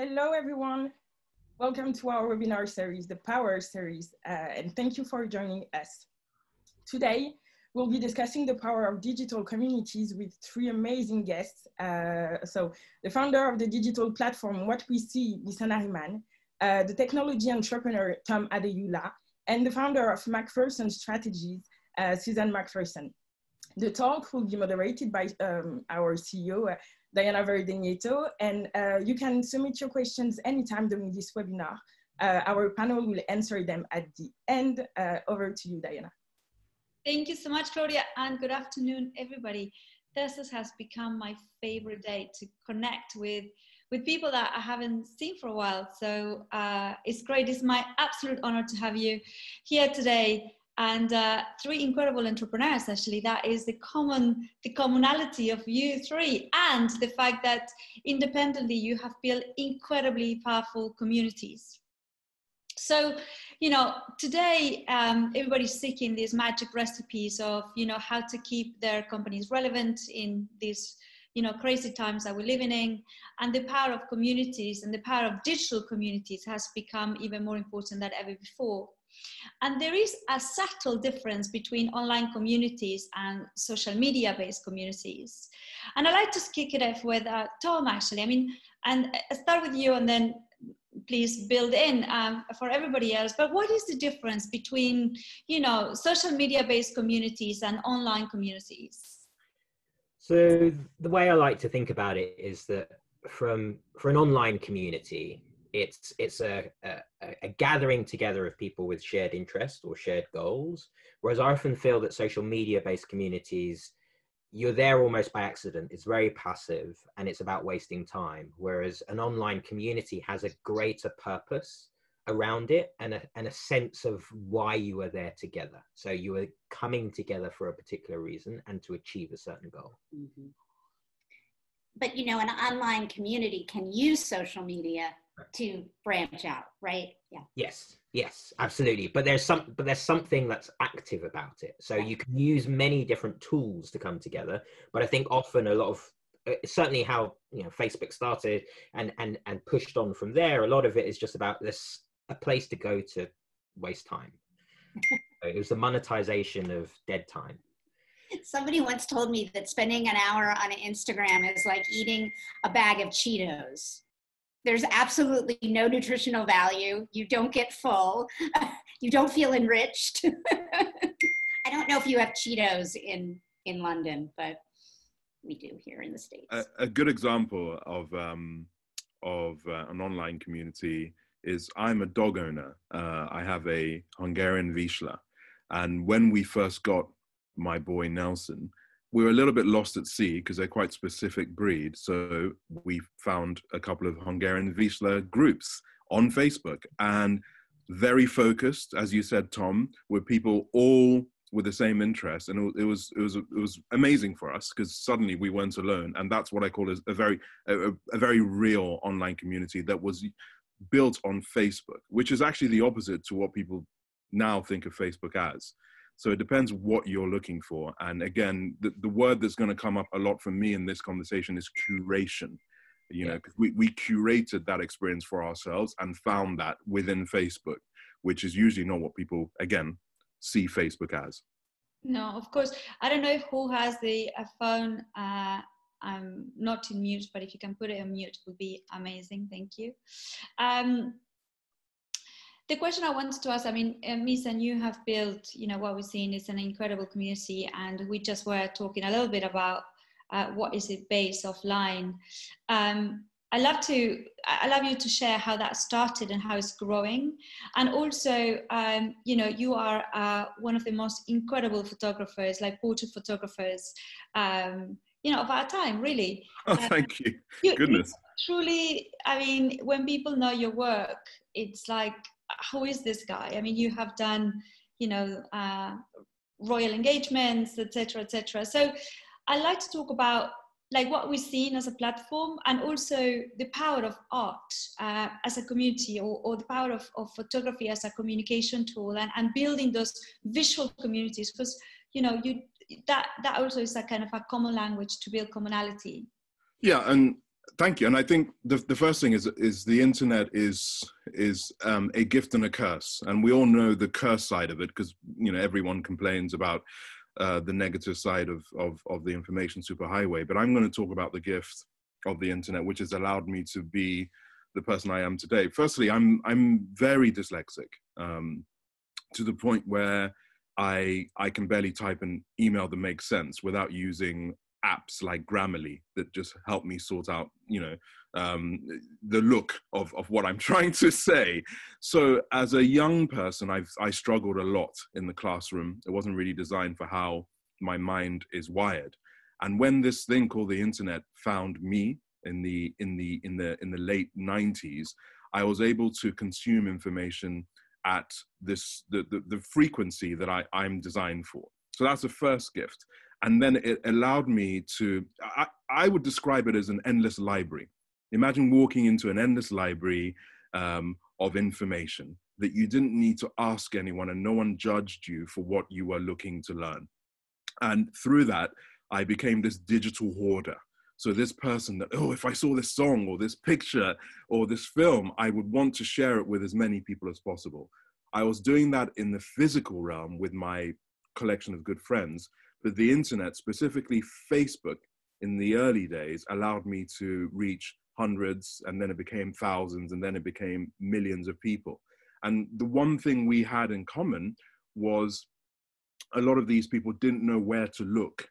Hello, everyone. Welcome to our webinar series, the Power Series, uh, and thank you for joining us. Today, we'll be discussing the power of digital communities with three amazing guests. Uh, so the founder of the digital platform, What We Seee, Misan Harriman, uh, the technology entrepreneur, Tom Adeyoola, and the founder of McPherson Strategies, uh, Susan McPherson. The talk will be moderated by um, our CEO, uh, Diana Verde Nieto, and uh, you can submit your questions anytime during this webinar. Uh, our panel will answer them at the end. Uh, over to you, Diana. Thank you so much, Claudia, and good afternoon, everybody. Thursdays has become my favorite day to connect with with people that I haven't seen for a while. So uh, it's great. It's my absolute honor to have you here today and uh, three incredible entrepreneurs actually. That is the common the commonality of you three and the fact that independently you have built incredibly powerful communities. So you know today um, everybody's seeking these magic recipes of you know how to keep their companies relevant in these you know crazy times that we're living in. And the power of communities and the power of digital communities has become even more important than ever before and there is a subtle difference between online communities and social media based communities. And I'd like to kick it off with uh, Tom, actually. I mean, and I uh, start with you and then please build in um, for everybody else. But what is the difference between, you know, social media based communities and online communities? So the way I like to think about it is that from for an online community, it's it's a, a, a, gathering together of people with shared interest or shared goals whereas i often feel that social media based communities you're there almost by accident. It's very passive and it's about wasting time whereas an online community has a greater purpose around it and a, and a sense of why you are there together. So you are coming together for a particular reason and to achieve a certain goal. Mm-hmm. but you know an online community can use social media to branch out, right? Yeah. Yes. Yes, absolutely. But there's some but there's something that's active about it. So you can use many different tools to come together, but I think often a lot of uh, certainly how you know Facebook started and and and pushed on from there. A lot of it is just about this a place to go to waste time. it was the monetization of dead time. Somebody once told me that spending an hour on Instagram is like eating a bag of Cheetos there's absolutely no nutritional value. You don't get full. you don't feel enriched. I don't know if you have Cheetos in in London, but we do here in the states. A, a good example of um, of uh, an online community is I'm a dog owner. Uh, I have a Hungarian Vizsla, and when we first got my boy Nelson, we were a little bit lost at sea because they're quite specific breed. So we found a couple of Hungarian Vizsla groups on Facebook and very focused, as you said, Tom, with people all with the same interest, and it was it was it was amazing for us because suddenly we weren't alone, and that's what I call a, very a, a very real online community that was built on Facebook, which is actually the opposite to what people now think of Facebook as. So it depends what you're looking for. And again, the, the word that's going to come up a lot for me in this conversation is curation. You yeah. know, because we, we curated that experience for ourselves and found that within Facebook, which is usually not what people, again, see Facebook as. No, of course. I don't know who has the phone. Uh, I'm not in mute, but if you can put it on mute, it would be amazing. Thank you. Um, the question I wanted to ask, I mean, uh, Misan you have built, you know, what we're seeing is an incredible community, and we just were talking a little bit about uh, what is it based offline. Um, I love to, I love you to share how that started and how it's growing, and also, um, you know, you are uh, one of the most incredible photographers, like portrait photographers. Um, you know, of our time, really. Oh, thank you. you Goodness. Truly, I mean, when people know your work, it's like who is this guy? I mean, you have done, you know, uh, royal engagements, etc., etc. So I like to talk about like what we've seen as a platform and also the power of art uh, as a community or, or the power of, of, photography as a communication tool and, and building those visual communities because you know you that that also is a kind of a common language to build commonality yeah and thank you. And I think the, the first thing is is the internet is is um, a gift and a curse, and we all know the curse side of it because you know everyone complains about uh, the negative side of, of of the information superhighway. But I'm going to talk about the gift of the internet, which has allowed me to be the person I am today. Firstly, I'm I'm very dyslexic um, to the point where I I can barely type an email that makes sense without using apps like Grammarly that just help me sort out, you know, um, the look of, of what I'm trying to say. So as a young person, I've I struggled a lot in the classroom. It wasn't really designed for how my mind is wired. And when this thing called the internet found me in the in the in the in the late 90s, I was able to consume information at this the, the, the frequency that I, I'm designed for. So that's the first gift and then it allowed me to I, I, would describe it as an endless library. Imagine walking into an endless library um, of information that you didn't need to ask anyone and no one judged you for what you were looking to learn. And through that i became this digital hoarder. So this person that oh if i saw this song or this picture or this film i would want to share it with as many people as possible. I was doing that in the physical realm with my collection of good friends but the internet, specifically Facebook, in the early days allowed me to reach hundreds and then it became thousands and then it became millions of people. And the one thing we had in common was a lot of these people didn't know where to look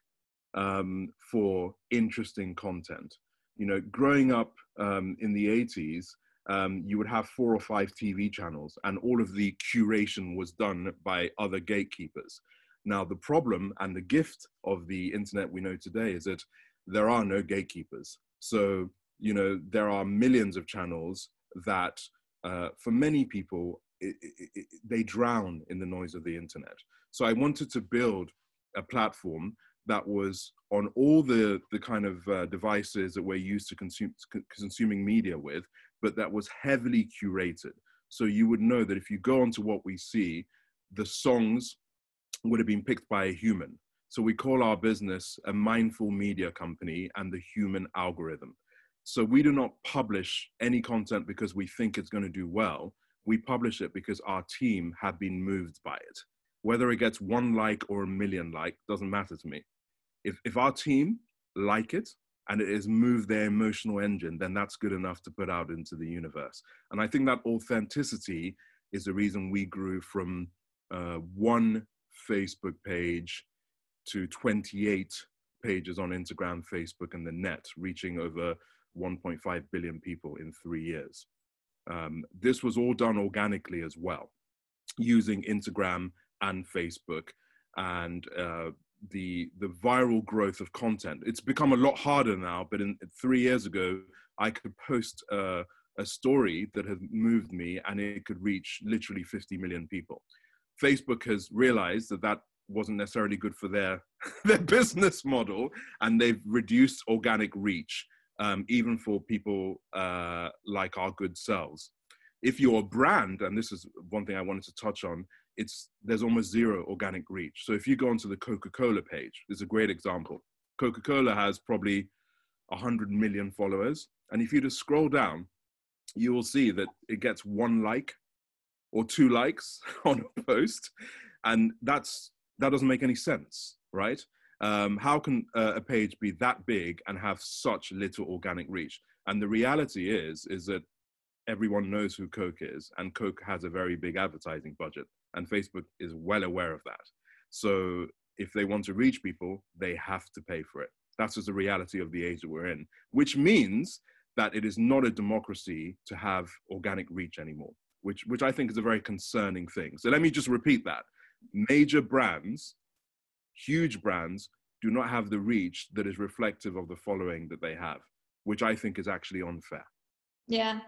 um, for interesting content. You know, growing up um, in the 80s, um, you would have four or five TV channels, and all of the curation was done by other gatekeepers. Now, the problem and the gift of the internet we know today is that there are no gatekeepers. So, you know, there are millions of channels that, uh, for many people, it, it, it, they drown in the noise of the internet. So, I wanted to build a platform that was on all the, the kind of uh, devices that we're used to consume, consuming media with, but that was heavily curated. So, you would know that if you go onto what we see, the songs would have been picked by a human. So we call our business a mindful media company and the human algorithm. So we do not publish any content because we think it's going to do well. We publish it because our team have been moved by it. Whether it gets one like or a million like doesn't matter to me. If, if our team like it and it has moved their emotional engine, then that's good enough to put out into the universe. And I think that authenticity is the reason we grew from uh, one Facebook page to 28 pages on Instagram, Facebook, and the net, reaching over 1.5 billion people in three years. Um, this was all done organically as well, using Instagram and Facebook and uh, the the viral growth of content. It's become a lot harder now, but in three years ago, I could post a story that had moved me, and it could reach literally 50 million people. Facebook has realized that that wasn't necessarily good for their their business model, and they've reduced organic reach, um, even for people uh, like our good selves. If you're a brand, and this is one thing I wanted to touch on, it's there's almost zero organic reach. So if you go onto the Coca-Cola page, it's a great example. Coca-Cola has probably 100 million followers, and if you just scroll down, you will see that it gets one like or two likes on a post, and that's that doesn't make any sense, right? Um, how can uh, a page be that big and have such little organic reach? And the reality is, is that everyone knows who Coke is, and Coke has a very big advertising budget, and Facebook is well aware of that. So if they want to reach people, they have to pay for it. That's just the reality of the age that we're in, which means that it is not a democracy to have organic reach anymore which which I think is a very concerning thing. So let me just repeat that: major brands, huge brands, do not have the reach that is reflective of the following that they have, which I think is actually unfair. Yeah,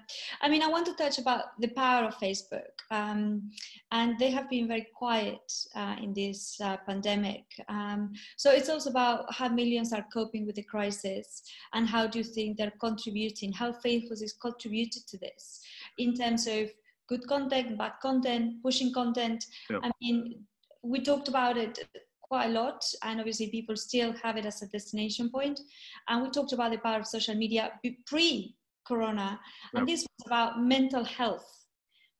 I mean, I want to touch about the power of Facebook, um, and they have been very quiet uh, in this uh, pandemic. Um, so it's also about how millions are coping with the crisis, and how do you think they're contributing? How Facebook is contributed to this in terms of good content, bad content, pushing content. Yeah. I mean, we talked about it quite a lot, and obviously people still have it as a destination point. And we talked about the power of social media pre-corona, and this was about mental health.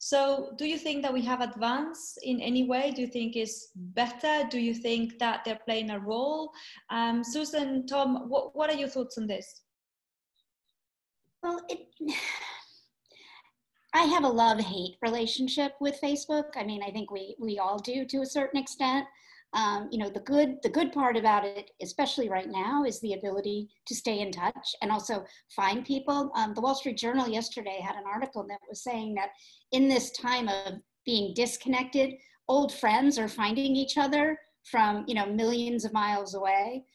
So, do you think that we have advanced in any way? Do you think it's better? Do you think that they're playing a role? Um, Susan, Tom, what, what are your thoughts on this? Well, it, I have a love hate relationship with Facebook. I mean, I think we we all do to a certain extent. Um, you know, the good the good part about it, especially right now, is the ability to stay in touch and also find people. Um, the Wall Street Journal yesterday had an article that was saying that in this time of being disconnected, old friends are finding each other from you know millions of miles away,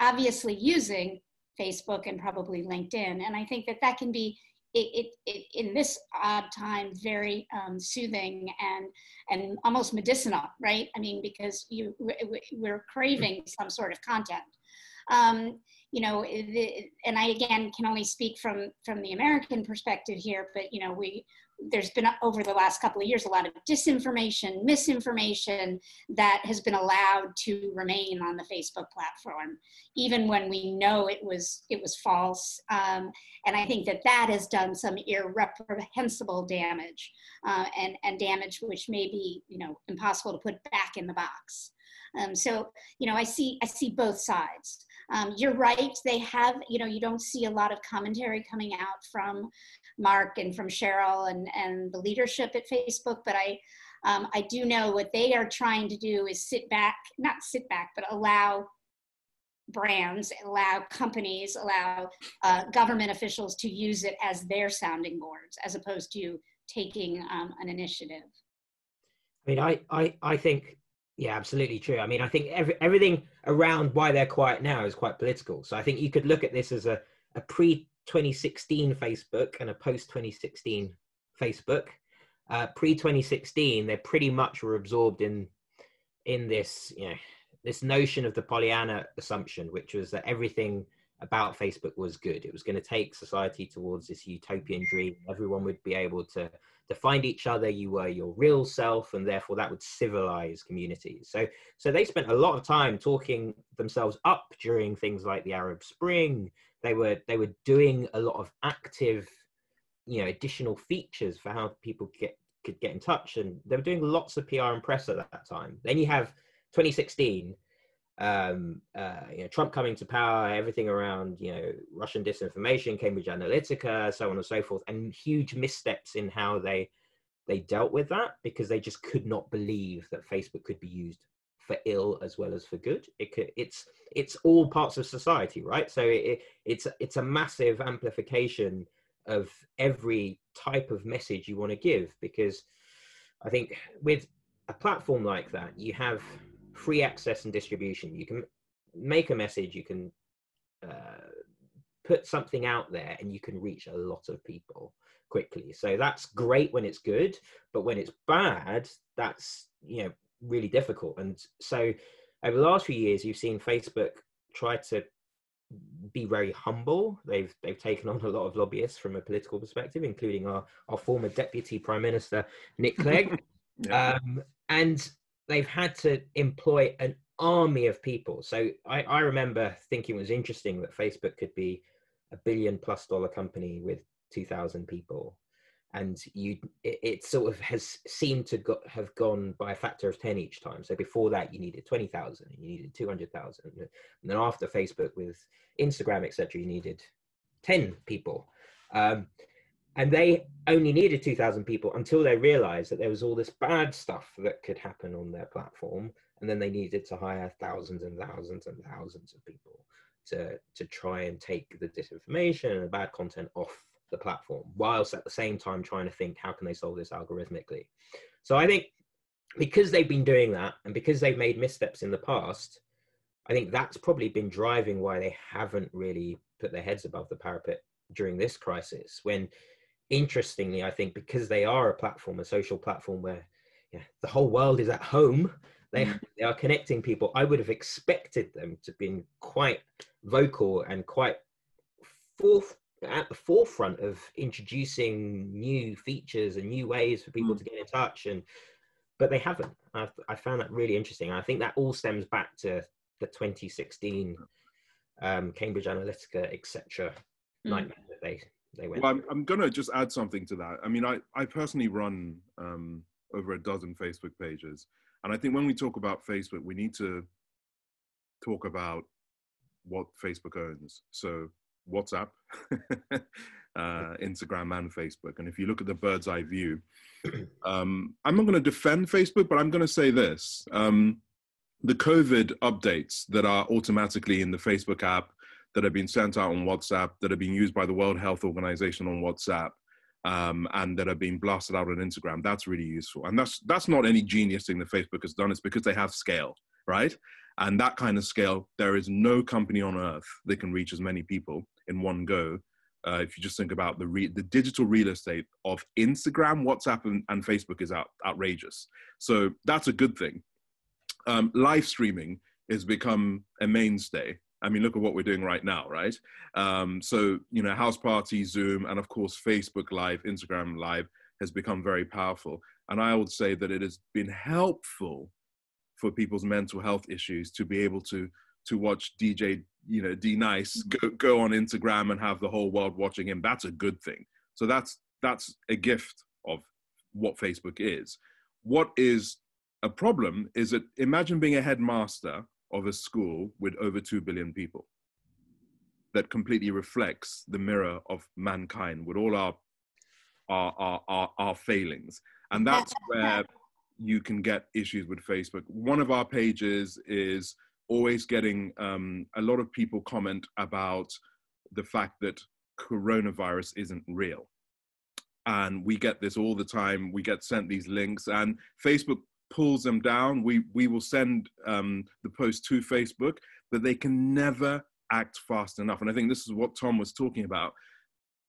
obviously using Facebook and probably LinkedIn. And I think that that can be it, it, it, in this odd time very um, soothing and and almost medicinal right? I mean because you we're craving some sort of content. Um, you know the, and i again can only speak from from the american perspective here but you know we there's been over the last couple of years a lot of disinformation, misinformation that has been allowed to remain on the Facebook platform, even when we know it was it was false. Um, and I think that that has done some irreprehensible damage, uh, and and damage which may be you know impossible to put back in the box. Um, so you know I see I see both sides. Um, you're right. They have, you know, you don't see a lot of commentary coming out from Mark and from Sheryl and, and the leadership at Facebook, but I, um, I do know what they are trying to do is sit back, not sit back, but allow brands, allow companies, allow uh, government officials to use it as their sounding boards, as opposed to taking um, an initiative. I mean, I, I, I think yeah, absolutely true. I mean, I think every, everything around why they're quiet now is quite political. So I think you could look at this as a, a pre 2016 Facebook and a post 2016 Facebook. Uh, pre 2016, they pretty much were absorbed in in this, you know, this notion of the Pollyanna assumption, which was that everything about Facebook was good. It was going to take society towards this utopian dream. Everyone would be able to to find each other you were your real self and therefore that would civilize communities so so they spent a lot of time talking themselves up during things like the arab spring they were they were doing a lot of active you know additional features for how people get could get in touch and they were doing lots of pr and press at that time. Then you have 2016 um, uh, you know, Trump coming to power, everything around, you know, Russian disinformation, Cambridge Analytica, so on and so forth, and huge missteps in how they they dealt with that because they just could not believe that Facebook could be used for ill as well as for good. It could, it's it's all parts of society, right? So it, it's it's a massive amplification of every type of message you want to give because I think with a platform like that, you have free access and distribution. You can make a message, you can uh, put something out there, and you can reach a lot of people quickly. So that's great when it's good, but when it's bad, that's you know really difficult. And so over the last few years, you've seen Facebook try to be very humble. They've they've taken on a lot of lobbyists from a political perspective, including our, our former deputy prime minister Nick Clegg. yeah. um, and they've had to employ an army of people. So I, I remember thinking it was interesting that Facebook could be a billion plus dollar company with 2,000 people. And you, it, it, sort of has seemed to go, have gone by a factor of 10 each time. So before that, you needed 20,000 and you needed 200,000. And then after Facebook with Instagram, etc., you needed 10 people. Um, and they only needed 2000 people until they realized that there was all this bad stuff that could happen on their platform and then they needed to hire thousands and thousands and thousands of people to to try and take the disinformation and the bad content off the platform whilst at the same time trying to think how can they solve this algorithmically so i think because they've been doing that and because they've made missteps in the past i think that's probably been driving why they haven't really put their heads above the parapet during this crisis when interestingly, I think because they are a platform, a social platform where yeah, the whole world is at home, they, mm. they are connecting people. I would have expected them to be quite vocal and quite forth at the forefront of introducing new features and new ways for people mm. to get in touch and but they haven't I, I found that really interesting. I think that all stems back to the 2016 um, Cambridge Analytica, etc. Mm. nightmare that they they went. Well, I'm, I'm going to just add something to that. I mean, I I personally run um, over a dozen Facebook pages, and I think when we talk about Facebook, we need to talk about what Facebook owns. So WhatsApp, uh, Instagram, and Facebook. And if you look at the bird's eye view, um, I'm not going to defend Facebook, but I'm going to say this. Um, the COVID updates that are automatically in the Facebook app that have been sent out on WhatsApp, that are being used by the World Health Organization on WhatsApp, um, and that are being blasted out on Instagram, that's really useful. And that's that's not any genius thing that Facebook has done. It's because they have scale, right? And that kind of scale, there is no company on earth that can reach as many people in one go. Uh, if you just think about the re- the digital real estate of Instagram, WhatsApp, and, and Facebook is out, outrageous. So that's a good thing. Um, live streaming has become a mainstay. I mean, look at what we're doing right now, right? Um, so you know, house party, Zoom, and of course Facebook Live, Instagram Live has become very powerful. And I would say that it has been helpful for people's mental health issues to be able to to watch DJ, you know, D Nice mm-hmm. go, go on Instagram and have the whole world watching him. That's a good thing. So that's that's a gift of what Facebook is. What is a problem is that imagine being a headmaster of a school with over 2 billion people that completely reflects the mirror of mankind with all our our our, our, our failings and that's where you can get issues with Facebook. One of our pages is always getting um, a lot of people comment about the fact that coronavirus isn't real. And we get this all the time. We get sent these links, and Facebook pulls them down. We we will send um, the post to Facebook, but they can never act fast enough. And I think this is what Tom was talking about.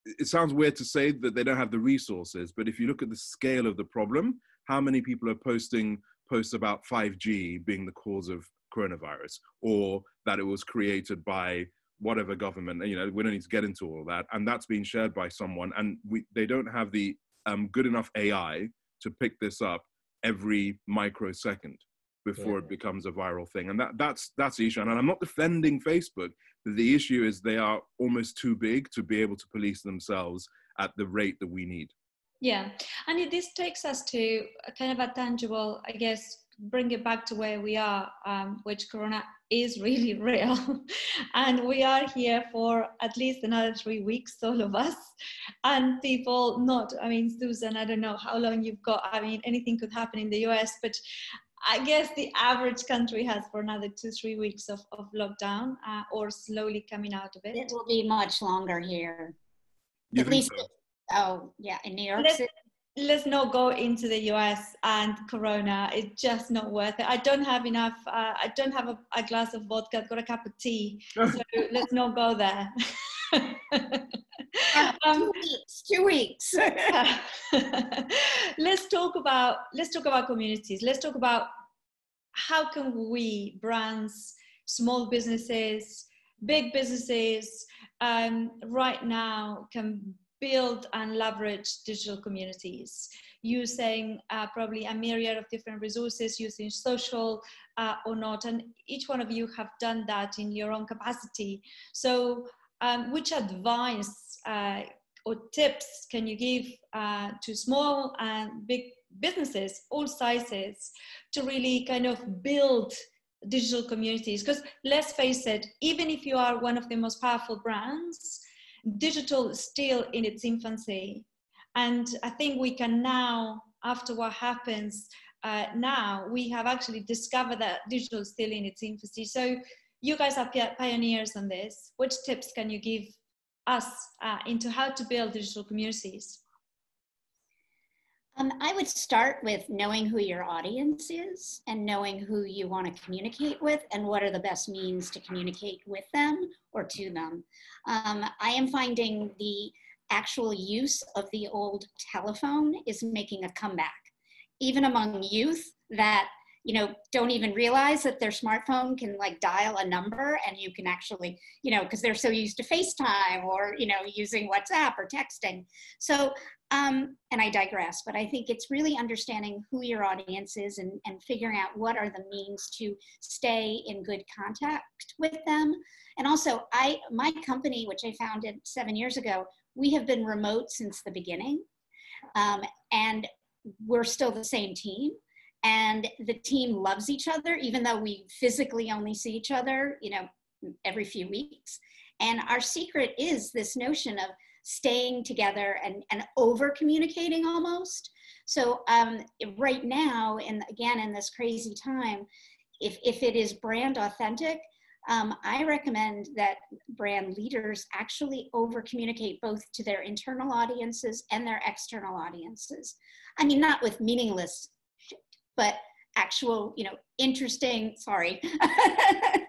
It sounds weird to say that they don't have the resources, but if you look at the scale of the problem, how many people are posting posts about 5G being the cause of coronavirus or that it was created by whatever government you know we don't need to get into all that. And that's being shared by someone. And we they don't have the um, good enough ai to pick this up every microsecond before yeah. it becomes a viral thing. And that that's that's the issue. And i'm not defending facebook. The issue is they are almost too big to be able to police themselves at the rate that we need. Yeah, and it, this takes us to a kind of a tangible, I guess, bring it back to where we are, um, which Corona is really real. and we are here for at least another three weeks, all of us. And people not, I mean, Susan, I don't know how long you've got. I mean, anything could happen in the US, but I guess the average country has for another two, three weeks of, of lockdown uh, or slowly coming out of it. It will be much longer here. You At least so? Oh, yeah, in New York let's, City. Let's not go into the US and Corona. It's just not worth it. I don't have enough. Uh, I don't have a, a, glass of vodka. I've got a cup of tea. So let's not go there. um, two weeks. Two weeks. let's talk about let's talk about communities. Let's talk about how can we brands, small businesses, big businesses, um, right now can build and leverage digital communities using uh, probably a myriad of different resources using social uh, or not. And each one of you have done that in your own capacity. So um, which advice uh, or tips can you give uh, to small and big businesses all sizes to really kind of build digital communities? Because let's face it even if you are one of the most powerful brands digital still in its infancy. And I think we can now, after what happens uh, now, we have actually discovered that digital is still in its infancy. So you guys are pioneers on this. Which tips can you give us uh, into how to build digital communities? Um, I would start with knowing who your audience is and knowing who you want to communicate with and what are the best means to communicate with them or to them. Um, I am finding the actual use of the old telephone is making a comeback. Even among youth that you know don't even realize that their smartphone can like dial a number and you can actually you know because they're so used to facetime or you know using whatsapp or texting so um, and i digress but i think it's really understanding who your audience is and, and figuring out what are the means to stay in good contact with them. And also i my company which i founded seven years ago we have been remote since the beginning. Um, and we're still the same team. And the team loves each other even though we physically only see each other you know every few weeks. And our secret is this notion of staying together and, and over communicating almost so um, right now and again in this crazy time if, if it is brand authentic um, I recommend that brand leaders actually over communicate both to their internal audiences and their external audiences. I mean, not with meaningless but actual, you know, interesting, sorry,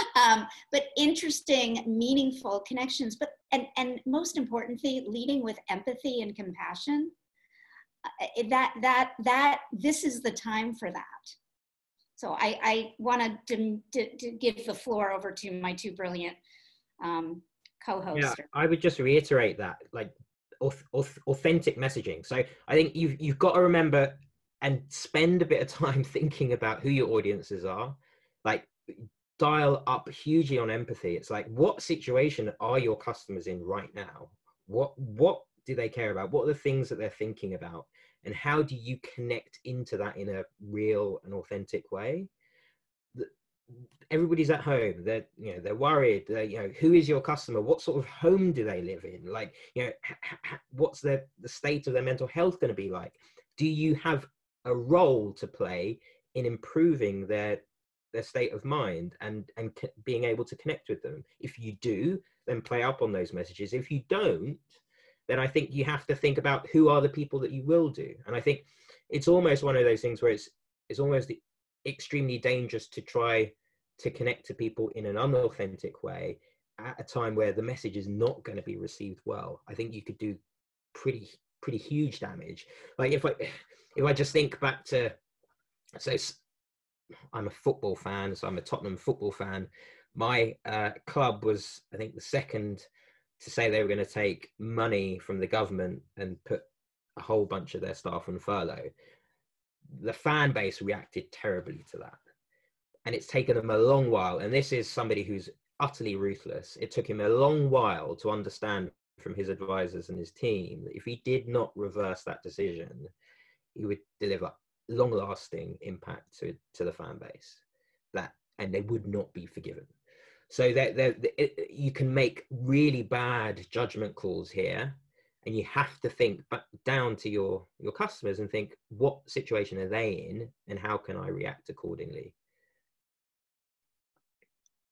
um, but interesting, meaningful connections, but, and, and most importantly, leading with empathy and compassion. Uh, that, that, that, this is the time for that. So I, I want to, to give the floor over to my two brilliant um, co-hosts. Yeah, I would just reiterate that, like authentic messaging. So I think you've you've got to remember and spend a bit of time thinking about who your audiences are like dial up hugely on empathy. It's like what situation are your customers in right now? What what do they care about? What are the things that they're thinking about? And how do you connect into that in a real and authentic way? Everybody's at home. They're you know they're worried. They're, you know who is your customer? What sort of home do they live in? Like you know what's the the state of their mental health going to be like? Do you have a role to play in improving their their state of mind and and being able to connect with them. If you do then play up on those messages. If you don't then i think you have to think about who are the people that you will do. And i think it's almost one of those things where it's it's almost extremely dangerous to try to connect to people in an unauthentic way at a time where the message is not going to be received well. I think you could do pretty pretty huge damage. Like if i if I just think back to, so I'm a football fan, so I'm a Tottenham football fan. My uh, club was, I think, the second to say they were going to take money from the government and put a whole bunch of their staff on furlough. The fan base reacted terribly to that. And it's taken them a long while. And this is somebody who's utterly ruthless. It took him a long while to understand from his advisors and his team that if he did not reverse that decision, he would deliver long lasting impact to, to the fan base that and they would not be forgiven. So that you can make really bad judgment calls here and you have to think back down to your your customers and think what situation are they in and how can i react accordingly?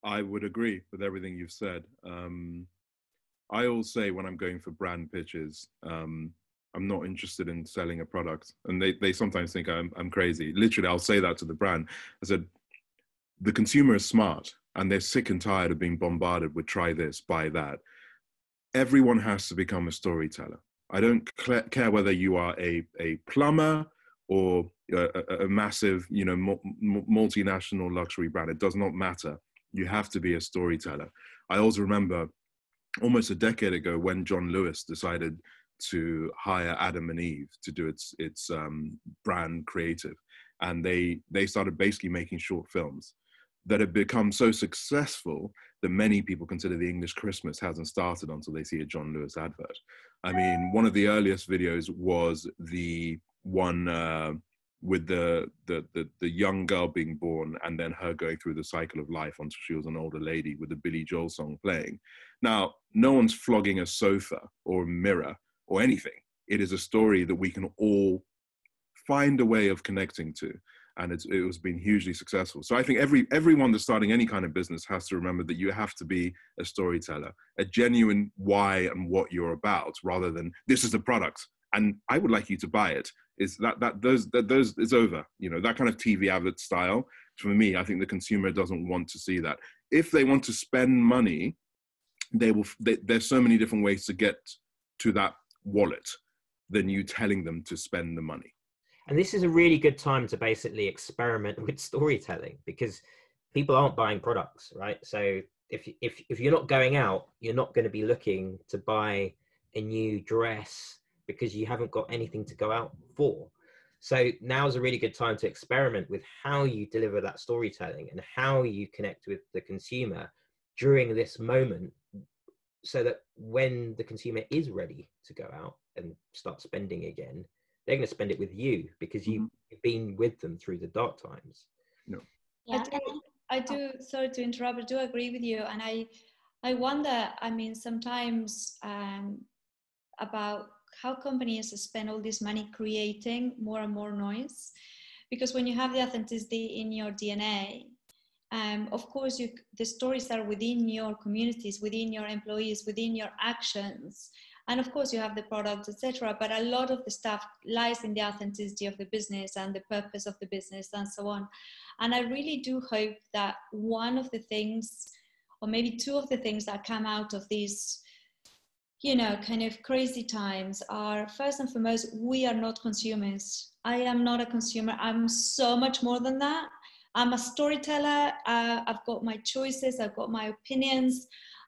I would agree with everything you've said. Um, i always say when i'm going for brand pitches um, I'm not interested in selling a product. And they, they sometimes think I'm, I'm crazy. Literally, I'll say that to the brand. I said, the consumer is smart and they're sick and tired of being bombarded with try this, buy that. Everyone has to become a storyteller. I don't care whether you are a, a plumber or a, a massive, you know, multinational luxury brand. It does not matter. You have to be a storyteller. I also remember almost a decade ago when John Lewis decided to hire Adam and Eve to do its its um, brand creative, and they they started basically making short films that have become so successful that many people consider the English Christmas hasn't started until they see a John Lewis advert. I mean, one of the earliest videos was the one uh, with the, the, the the young girl being born and then her going through the cycle of life until she was an older lady with the Billy Joel song playing. Now, no one's flogging a sofa or a mirror or anything. It is a story that we can all find a way of connecting to. And it's, it has been hugely successful. So I think every everyone that's starting any kind of business has to remember that you have to be a storyteller, a genuine why and what you're about, rather than this is the product and I would like you to buy it. Is that that those that those is over? You know that kind of TV advert style. For me, I think the consumer doesn't want to see that. If they want to spend money, they will. They, there's so many different ways to get to that wallet than you telling them to spend the money. and this is a really good time to basically experiment with storytelling because people aren't buying products, right? So if if if you're not going out, you're not going to be looking to buy a new dress because you haven't got anything to go out for. So now is a really good time to experiment with how you deliver that storytelling and how you connect with the consumer during this moment so that when the consumer is ready to go out and start spending again, they're going to spend it with you because you've mm-hmm. been with them through the dark times. No. Yeah. I do, I do sorry to interrupt, I do agree with you. And I, I wonder, I mean, sometimes um, about how companies spend all this money creating more and more noise. Because when you have the authenticity in your DNA, um, of course, you, the stories are within your communities, within your employees, within your actions. And of course, you have the products, etc. But a lot of the stuff lies in the authenticity of the business and the purpose of the business and so on. And I really do hope that one of the things, or maybe two of the things that come out of these you know, kind of crazy times are first and foremost, we are not consumers. I am not a consumer. I'm so much more than that. I'm a storyteller. Uh, I've got my choices, I've got my opinions,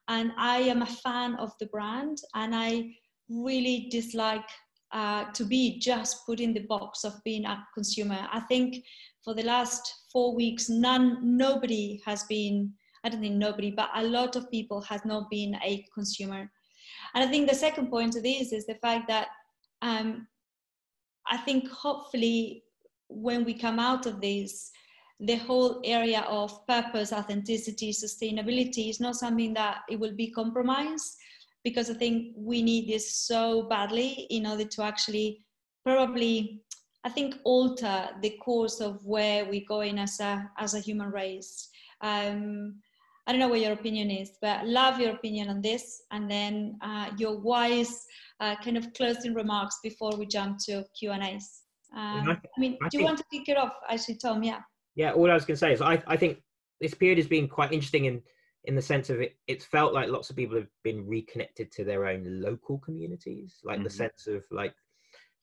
and I am a fan of the brand. And I really dislike uh, to be just put in the box of being a consumer. I think for the last four weeks, none, nobody has been. I don't think nobody, but a lot of people has not been a consumer and I think the second point of this is the fact that um, I think hopefully when we come out of this, the whole area of purpose, authenticity, sustainability is not something that it will be compromised because I think we need this so badly in order to actually probably I think alter the course of where we're going as a as a human race. Um, I don't know what your opinion is, but love your opinion on this, and then uh, your wise uh, kind of closing remarks before we jump to Q and A's. Um, I, I, mean, I do you want to kick it off, actually, Tom? Yeah. Yeah. All I was going to say is I, I think this period has been quite interesting in in the sense of it. It's felt like lots of people have been reconnected to their own local communities, like mm-hmm. the sense of like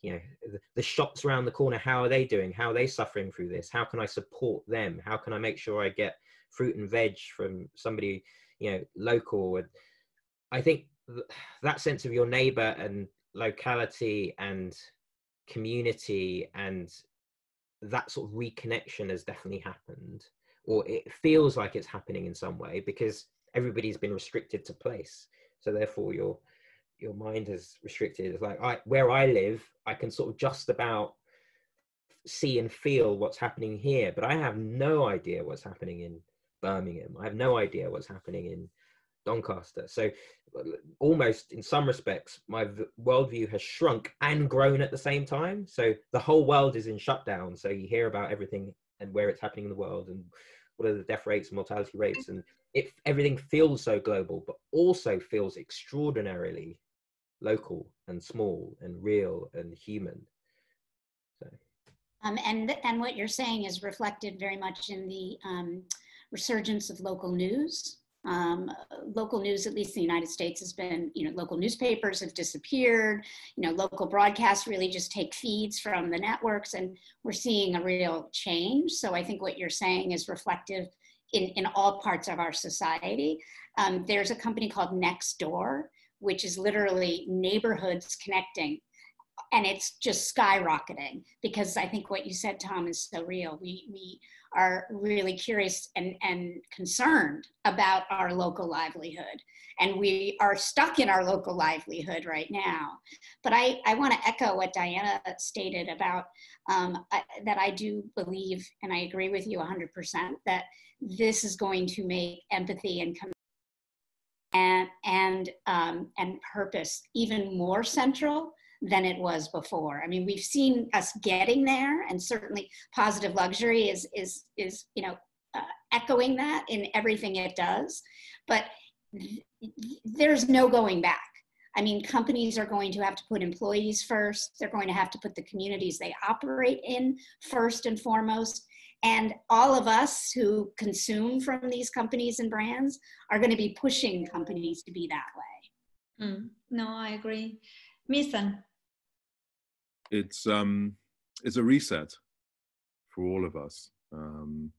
you know the, the, shops around the corner how are they doing how are they suffering through this how can i support them how can i make sure i get fruit and veg from somebody you know local and i think th- that sense of your neighbor and locality and community and that sort of reconnection has definitely happened or it feels like it's happening in some way because everybody's been restricted to place so therefore your your mind is restricted it's like i where i live i can sort of just about see and feel what's happening here but i have no idea what's happening in Birmingham. I have no idea what's happening in Doncaster. So, almost in some respects, my worldview has shrunk and grown at the same time. So, the whole world is in shutdown. So, you hear about everything and where it's happening in the world and what are the death rates and mortality rates. And it, everything feels so global, but also feels extraordinarily local and small and real and human. So. Um, and, and what you're saying is reflected very much in the um, resurgence of local news. Um, local news, at least in the United States, has been, you know, local newspapers have disappeared. You know, local broadcasts really just take feeds from the networks, and we're seeing a real change. So I think what you're saying is reflective in, in all parts of our society. Um, there's a company called Nextdoor, which is literally neighborhoods connecting and it's just skyrocketing because I think what you said, Tom, is so real. We we are really curious and, and concerned about our local livelihood. And we are stuck in our local livelihood right now. But I, I want to echo what Diana stated about um, I, that I do believe, and I agree with you 100%, that this is going to make empathy and and and um, and purpose even more central than it was before. I mean, we've seen us getting there, and certainly positive luxury is is is you know uh, echoing that in everything it does. But th- there's no going back. I mean, companies are going to have to put employees first. They're going to have to put the communities they operate in first and foremost. And all of us who consume from these companies and brands are going to be pushing companies to be that way. Mm, no, I agree. Misan, it's um it's a reset for all of us. Um,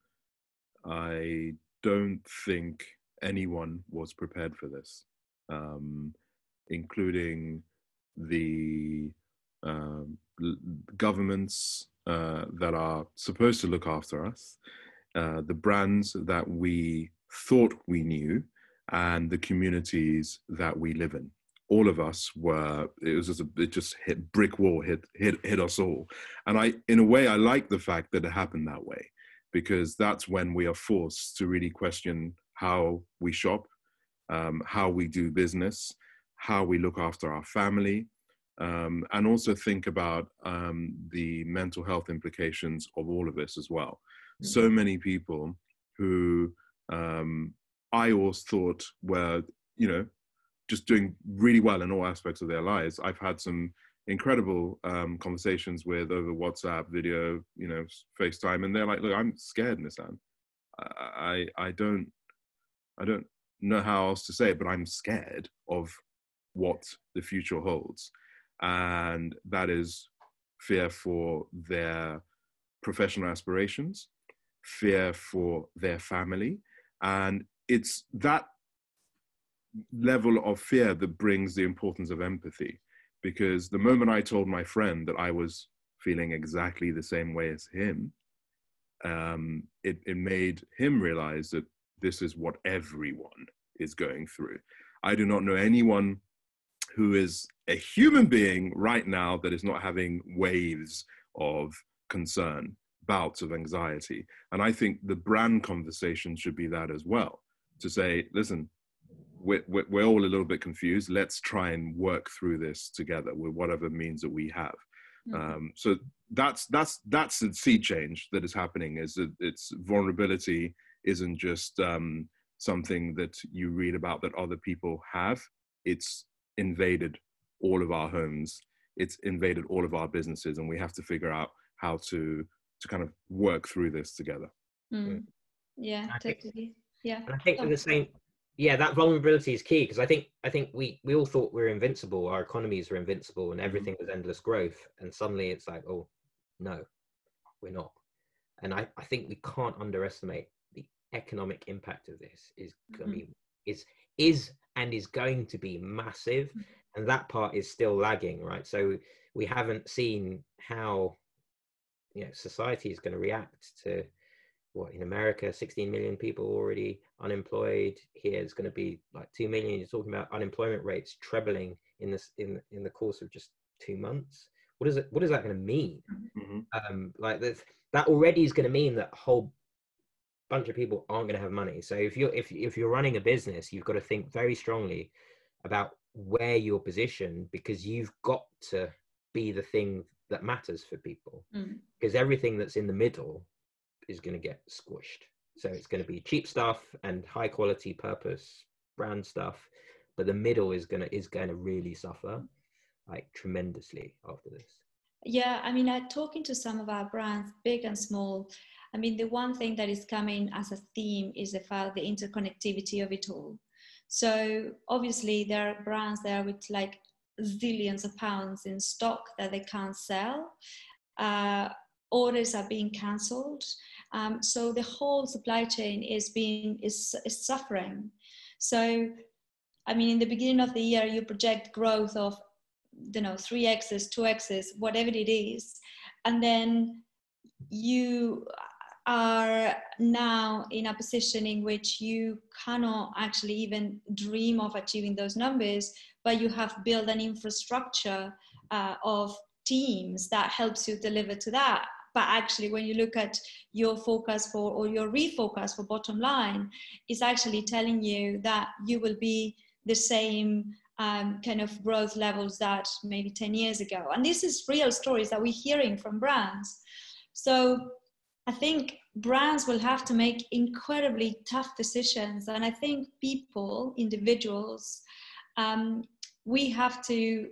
I don't think anyone was prepared for this, um, including the uh, governments uh, that are supposed to look after us, uh, the brands that we thought we knew, and the communities that we live in. All of us were. It was just a, it just hit brick wall, hit hit hit us all. And I, in a way, I like the fact that it happened that way, because that's when we are forced to really question how we shop, um, how we do business, how we look after our family, um, and also think about um, the mental health implications of all of this as well. Mm-hmm. So many people who um, I always thought were, you know, just doing really well in all aspects of their lives. I've had some incredible um, conversations with over WhatsApp, video, you know, FaceTime, and they're like, "Look, I'm scared, Misan. I, I, don't, I don't know how else to say it, but I'm scared of what the future holds, and that is fear for their professional aspirations, fear for their family, and it's that level of fear that brings the importance of empathy. Because the moment I told my friend that I was feeling exactly the same way as him, um, it, it made him realize that this is what everyone is going through. I do not know anyone who is a human being right now that is not having waves of concern bouts of anxiety. And I think the brand conversation should be that as well to say, listen, we're, we're all a little bit confused. Let's try and work through this together with whatever means that we have. Mm-hmm. Um, so that's that's that's the sea change that is happening. Is that it's vulnerability isn't just um, something that you read about that other people have. It's invaded all of our homes. It's invaded all of our businesses, and we have to figure out how to to kind of work through this together. Mm. Yeah, totally. Yeah. And I think oh. the same. Yeah, that vulnerability is key because I think I think we we all thought we are invincible, our economies were invincible, and mm-hmm. everything was endless growth, and suddenly it's like, oh, no, we're not. And I I think we can't underestimate the economic impact of this. Is mm-hmm. I mean is is and is going to be massive, mm-hmm. and that part is still lagging, right? So we haven't seen how you know society is going to react to what in America, 16 million people already unemployed. Here it's going to be like 2 million. You're talking about unemployment rates trebling in this in in the course of just two months. What is it? What is that going to mean? Mm-hmm. Um, like that, that already is going to mean that a whole bunch of people aren't going to have money. So if you're if if you're running a business, you've got to think very strongly about where you're positioned because you've got to be the thing that matters for people mm. because everything that's in the middle is going to get squished. So it's going to be cheap stuff and high quality purpose brand stuff but the middle is going to is going to really suffer like tremendously after this. Yeah i mean i'm talking to some of our brands big and small i mean the one thing that is coming as a theme is the fact the interconnectivity of it all. So obviously there are brands there with like zillions of pounds in stock that they can't sell. Uh, orders are being cancelled. Um, so the whole supply chain is being is, is suffering. So, I mean, in the beginning of the year, you project growth of, you know, three x's, two x's, whatever it is, and then you are now in a position in which you cannot actually even dream of achieving those numbers but you have built an infrastructure uh, of teams that helps you deliver to that but actually when you look at your focus for or your refocus for bottom line is actually telling you that you will be the same um, kind of growth levels that maybe 10 years ago and this is real stories that we're hearing from brands so I think brands will have to make incredibly tough decisions. And I think people, individuals, um, we have to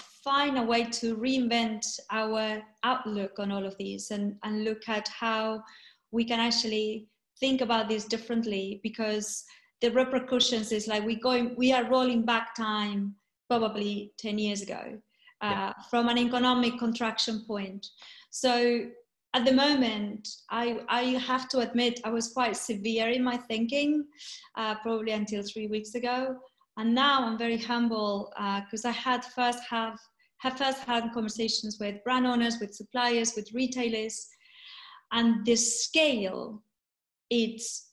find a way to reinvent our outlook on all of these and, and look at how we can actually think about this differently because the repercussions is like we going we are rolling back time probably 10 years ago uh, Yeah. from an economic contraction point. So at the moment, I, I have to admit I was quite severe in my thinking, uh, probably until three weeks ago. And now I'm very humble uh, because I had first have, have first had conversations with brand owners, with suppliers, with retailers, and the scale, it's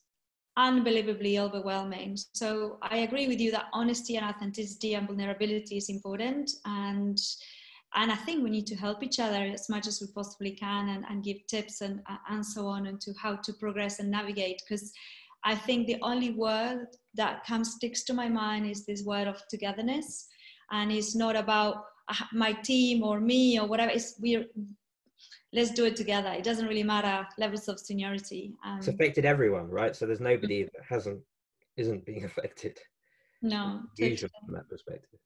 unbelievably overwhelming. So I agree with you that honesty and authenticity and vulnerability is important. And and I think we need to help each other as much as we possibly can and, and give tips and, and so on and to how to progress and navigate because I think the only word that comes sticks to my mind is this word of togetherness and it's not about uh, my team or me or whatever it's we're let's do it together it doesn't really matter levels of seniority um, It's affected everyone, right? So there's nobody that hasn't isn't being affected. no Usually totally. from that perspective.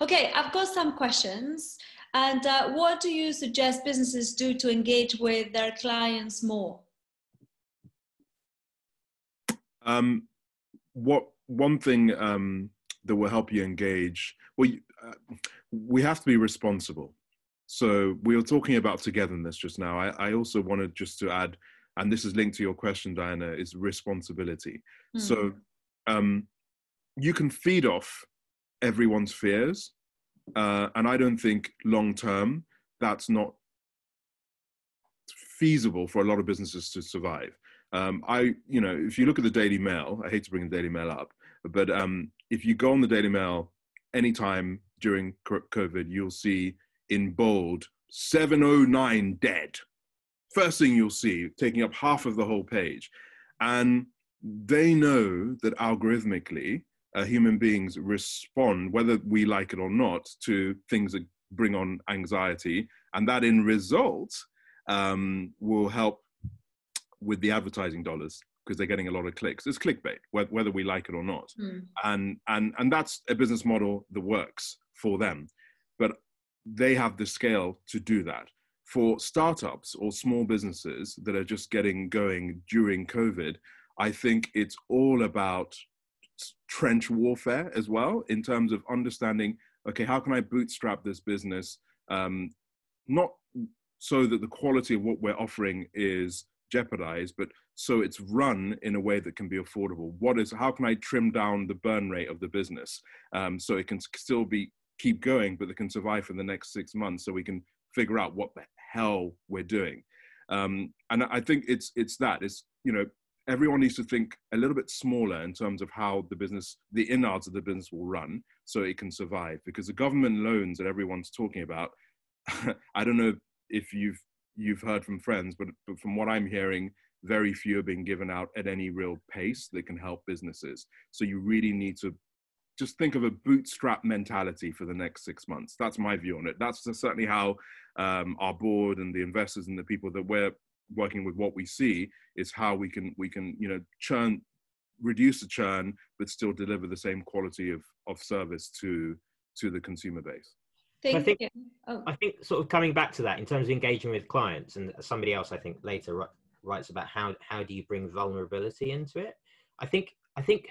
Okay, I've got some questions. And uh, what do you suggest businesses do to engage with their clients more? Um, what one thing um, that will help you engage? Well, you, uh, we have to be responsible. So we were talking about togetherness just now. I, I also wanted just to add, and this is linked to your question, Diana, is responsibility. Hmm. So um, you can feed off everyone's fears, uh, and I don't think long term that's not feasible for a lot of businesses to survive. Um, I, you know, if you look at the Daily Mail, I hate to bring the Daily Mail up, but um, if you go on the Daily Mail anytime during COVID, you'll see in bold 709 dead. First thing you'll see, taking up half of the whole page. And they know that algorithmically, uh, human beings respond, whether we like it or not, to things that bring on anxiety. And that in result um, will help with the advertising dollars because they're getting a lot of clicks. It's clickbait, whether we like it or not. Hmm. And, and, and that's a business model that works for them. But they have the scale to do that. For startups or small businesses that are just getting going during COVID, I think it's all about trench warfare as well in terms of understanding okay, how can I bootstrap this business? Um, not so that the quality of what we're offering is jeopardized, but so it's run in a way that can be affordable. What is how can I trim down the burn rate of the business um, so it can still be keep going, but it can survive for the next six months, so we can figure out what the hell we're doing. Um, and I think it's it's that it's you know everyone needs to think a little bit smaller in terms of how the business the innards of the business will run so it can survive because the government loans that everyone's talking about i don't know if you've you've heard from friends but, but from what i'm hearing very few are being given out at any real pace that can help businesses. So you really need to just think of a bootstrap mentality for the next six months. That's my view on it. That's certainly how um, our board and the investors and the people that we're working with what we see is how we can we can you know churn reduce the churn but still deliver the same quality of of service to to the consumer base Thank think- you. Oh, I think sort of coming back to that in terms of engaging with clients, and somebody else I think later wri- writes about how how do you bring vulnerability into it. I think I think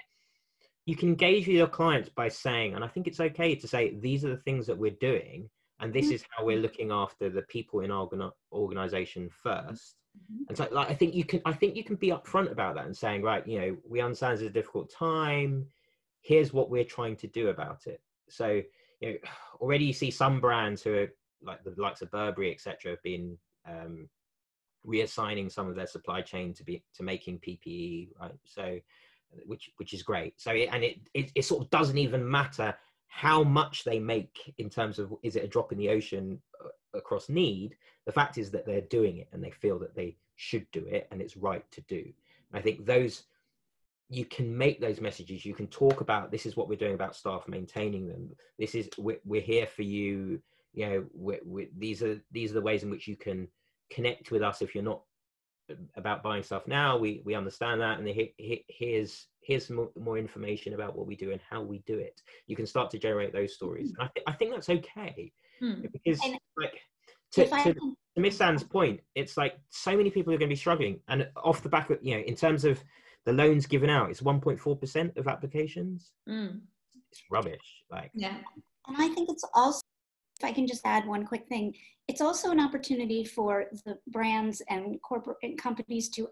you can engage with your clients by saying, and I think it's okay to say these are the things that we're doing, and this mm-hmm. is how we're looking after the people in our organization 1st mm-hmm. And so, like, I think you can I think you can be upfront about that and saying, right, you know, we understand it's a difficult time. Here's what we're trying to do about it. So you know, already you see some brands who are like the likes of Burberry, etc., have been um, reassigning some of their supply chain to be to making PPE, right? So, which which is great. So, it, and it, it it sort of doesn't even matter how much they make in terms of is it a drop in the ocean uh, across need. The fact is that they're doing it and they feel that they should do it and it's right to do. I think those you can make those messages you can talk about this is what we're doing about staff maintaining them. This is we're, we're here for you you know we're, we're, these are these are the ways in which you can connect with us if you're not about buying stuff now. We we understand that. And he, he, here's here's more, more information about what we do and how we do it. You can start to generate those stories. And I, th- I think that's okay. Hmm. because And like to, to, to Misan's point, it's like so many people are going to be struggling. And off the back of, you know, in terms of the loans given out, it's 1.4% of applications. Mm. It's rubbish. Like, Yeah. and I think it's also if I can just add one quick thing, it's also an opportunity for the brands and corporate companies to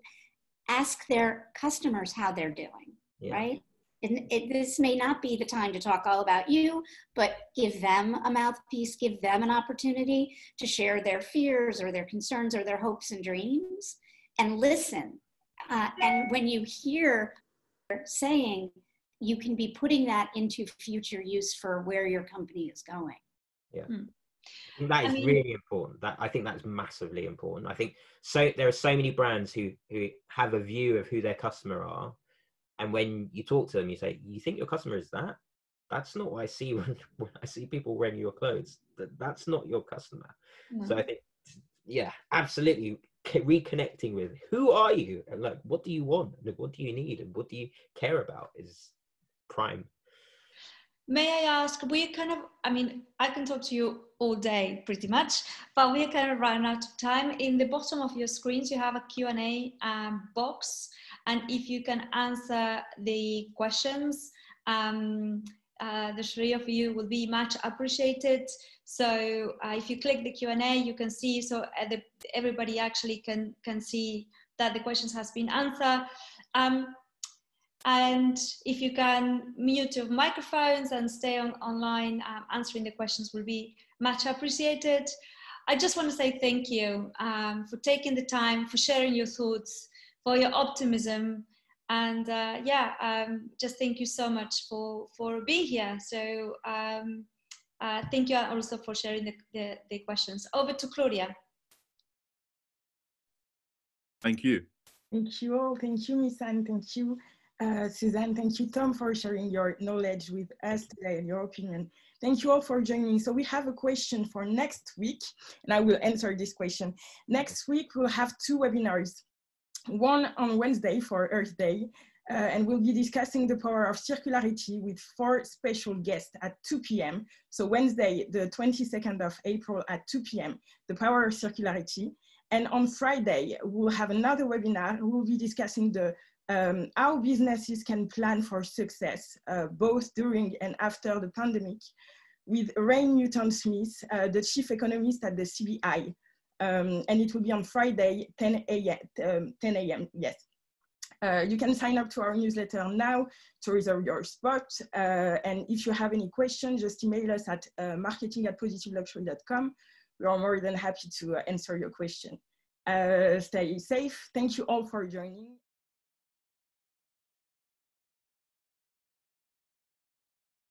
ask their customers how they're doing, yeah. right? And it, this may not be the time to talk all about you, but give them a mouthpiece, give them an opportunity to share their fears or their concerns or their hopes and dreams and listen. Uh, and when you hear saying, you can be putting that into future use for where your company is going. Yeah. Hmm. That is I mean, really important. That I think that's massively important. I think so. There are so many brands who who have a view of who their customer are, and when you talk to them, you say, "You think your customer is that? That's not what I see when, when I see people wearing your clothes. That that's not your customer." No. So I think, yeah, absolutely reconnecting with who are you? And like what do you want? And what do you need? And what do you care about? is prime. May i ask we kind of i mean i can talk to you all day pretty much but we're kind of running out of time. In the bottom of your screens you have a q&a um, box and if you can answer the questions um, uh, the three of you will be much appreciated so uh, if you click the q&a you can see so uh, the, everybody actually can can see that the questions has been answered um, and if you can mute your microphones and stay on online, um, answering the questions will be much appreciated. I just want to say thank you um, for taking the time, for sharing your thoughts, for your optimism. And uh, yeah, um, just thank you so much for, for being here. So um, uh, thank you also for sharing the, the, the questions. Over to Claudia. Thank you. Thank you all. Thank you, Misan. Thank you. Uh, Suzanne, thank you, Tom, for sharing your knowledge with us today and your opinion. Thank you all for joining. So we have a question for next week, and I will answer this question. Next week, we'll have two webinars. One on Wednesday for Earth Day, uh, and we'll be discussing the power of circularity with four special guests at 2 p.m. So Wednesday, the 22nd of April at 2 p.m., the power of circularity. And on Friday, we'll have another webinar. We'll be discussing the um, how businesses can plan for success, uh, both during and after the pandemic, with Rain Newton-Smith, uh, the chief economist at the CBI. Um, and it will be on Friday, 10 a.m., um, 10 a.m., yes. Uh, you can sign up to our newsletter now to reserve your spot. Uh, and if you have any questions, just email us at uh, marketing at positiveluxury.com. We are more than happy to uh, answer your question. stay safe. Thank you all for joining.